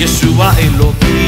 Yeshua Elohim.